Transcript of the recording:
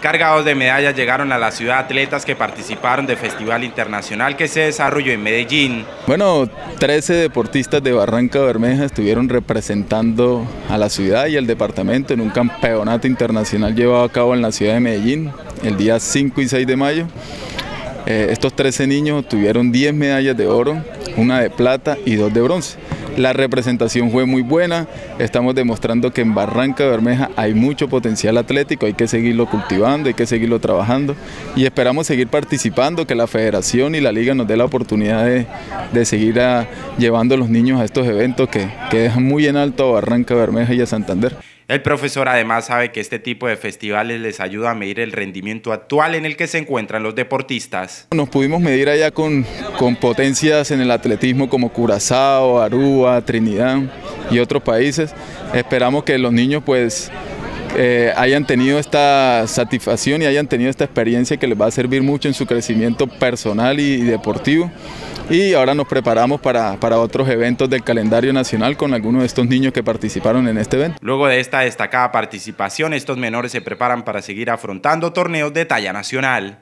Cargados de medallas llegaron a la ciudad atletas que participaron del Festival Internacional que se desarrolló en Medellín. Bueno, 13 deportistas de Barranca Bermeja estuvieron representando a la ciudad y el departamento en un campeonato internacional llevado a cabo en la ciudad de Medellín el día 5 y 6 de mayo. Eh, estos 13 niños tuvieron 10 medallas de oro, una de plata y dos de bronce. La representación fue muy buena, estamos demostrando que en Barranca Bermeja hay mucho potencial atlético, hay que seguirlo cultivando, hay que seguirlo trabajando. Y esperamos seguir participando, que la federación y la liga nos dé la oportunidad de, seguir llevando a los niños a estos eventos que, que dejan muy en alto a Barranca Bermeja y a Santander. El profesor además sabe que este tipo de festivales les ayuda a medir el rendimiento actual en el que se encuentran los deportistas. Nos pudimos medir allá con, con potencias en el atletismo como Curazao, Aruba, Trinidad y otros países. Esperamos que los niños pues eh, hayan tenido esta satisfacción y hayan tenido esta experiencia que les va a servir mucho en su crecimiento personal y deportivo y ahora nos preparamos para, para otros eventos del calendario nacional con algunos de estos niños que participaron en este evento. Luego de esta destacada participación, estos menores se preparan para seguir afrontando torneos de talla nacional.